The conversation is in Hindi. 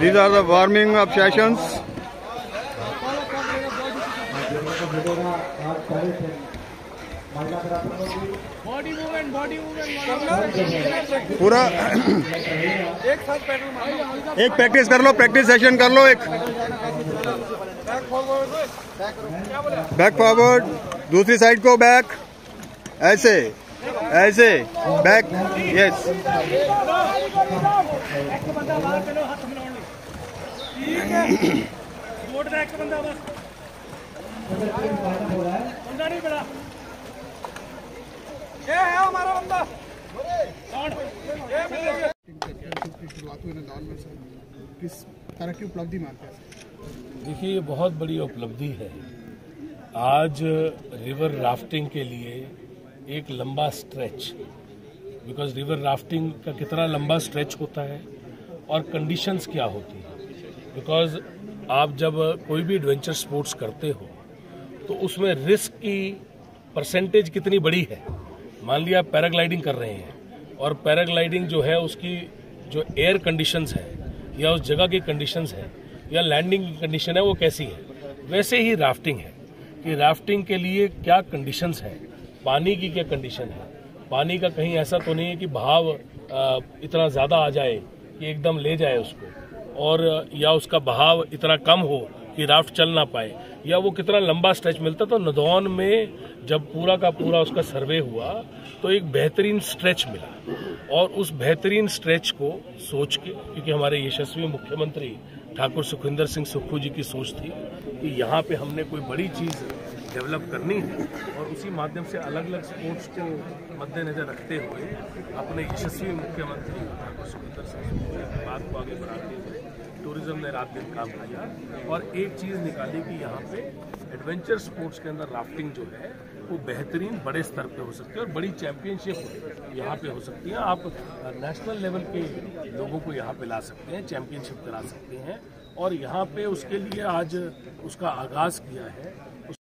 These are the warming up sessions. Body movement body movement पूरा एक साथ पैडल एक प्रैक्टिस कर लो प्रैक्टिस सेशन कर लो एक। बैक फॉरवर्ड बैक फॉरवर्ड दूसरी साइड को बैक ऐसे। ऐसे बैक यस किस तरह की उपलब्धि देखिए, ये बहुत बड़ी उपलब्धि है। आज रिवर राफ्टिंग के लिए एक लंबा स्ट्रेच बिकॉज़ रिवर राफ्टिंग का कितना लंबा स्ट्रेच होता है और कंडीशंस क्या होती है। बिकॉज़ आप जब कोई भी एडवेंचर स्पोर्ट्स करते हो तो उसमें रिस्क की परसेंटेज कितनी बड़ी है? मान लिया आप पैराग्लाइडिंग कर रहे हैं, और पैराग्लाइडिंग जो है उसकी जो एयर कंडीशंस है, या उस जगह की कंडीशंस है, या लैंडिंग की कंडीशन है, वो कैसी है? वैसे ही राफ्टिंग है, कि राफ्टिंग के लिए क्या कंडीशंस है? पानी की क्या कंडीशन है? पानी का कहीं ऐसा तो नहीं है कि भाव इतना ज़्यादा आ जाए कि एकदम ले जाए उसको। और, या उसका बहाव इतना कम हो कि राफ्ट चल ना पाए, या वो कितना लंबा स्ट्रेच मिलता तो नदौन में जब पूरा का पूरा उसका सर्वे हुआ तो एक बेहतरीन स्ट्रेच मिला। और उस बेहतरीन स्ट्रेच को सोच के, क्योंकि हमारे यशस्वी मुख्यमंत्री ठाकुर सुखविंदर सिंह सुक्खू जी की सोच थी कि यहाँ पे हमने कोई बड़ी चीज़ डेवलप करनी है और उसी माध्यम से अलग अलग स्पोर्ट्स को मद्देनजर रखते हुए अपने यशस्वी मुख्यमंत्री ठाकुर सुखविंदर सिंह की बात को आगे बढ़ाते हुए टूरिज़्म ने रात दिन काम किया और एक चीज़ निकाली कि यहाँ पे एडवेंचर स्पोर्ट्स के अंदर राफ्टिंग जो है, वो बेहतरीन बड़े स्तर पे हो सकती है और बड़ी चैंपियनशिप यहाँ पे हो सकती है। आप नेशनल लेवल के लोगों को यहाँ पे ला सकते हैं, चैंपियनशिप करा सकते हैं और यहाँ पे उसके लिए आज उसका आगाज़ किया है।